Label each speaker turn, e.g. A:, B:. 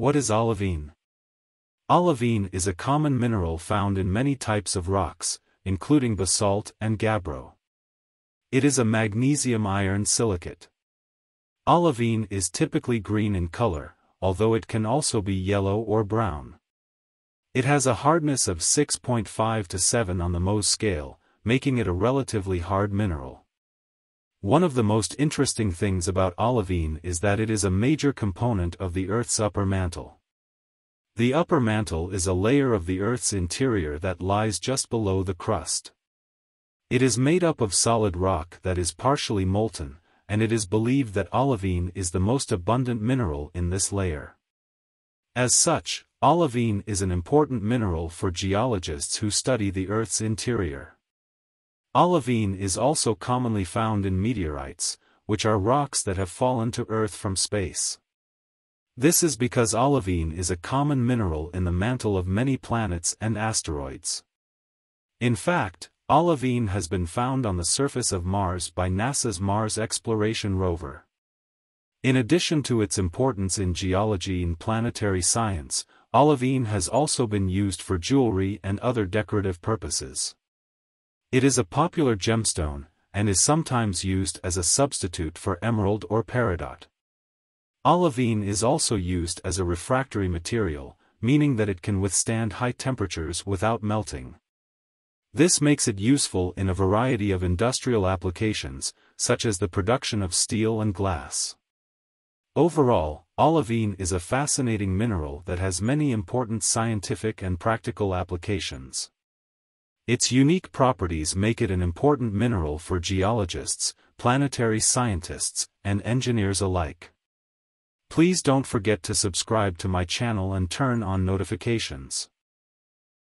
A: What is olivine? Olivine is a common mineral found in many types of rocks, including basalt and gabbro. It is a magnesium-iron silicate. Olivine is typically green in color, although it can also be yellow or brown. It has a hardness of 6.5 to 7 on the Mohs scale, making it a relatively hard mineral. One of the most interesting things about olivine is that it is a major component of the Earth's upper mantle. The upper mantle is a layer of the Earth's interior that lies just below the crust. It is made up of solid rock that is partially molten, and it is believed that olivine is the most abundant mineral in this layer. As such, olivine is an important mineral for geologists who study the Earth's interior. Olivine is also commonly found in meteorites, which are rocks that have fallen to Earth from space. This is because olivine is a common mineral in the mantle of many planets and asteroids. In fact, olivine has been found on the surface of Mars by NASA's Mars Exploration Rover. In addition to its importance in geology and planetary science, olivine has also been used for jewelry and other decorative purposes. It is a popular gemstone, and is sometimes used as a substitute for emerald or peridot. Olivine is also used as a refractory material, meaning that it can withstand high temperatures without melting. This makes it useful in a variety of industrial applications, such as the production of steel and glass. Overall, olivine is a fascinating mineral that has many important scientific and practical applications. Its unique properties make it an important mineral for geologists, planetary scientists, and engineers alike. Please don't forget to subscribe to my channel and turn on notifications.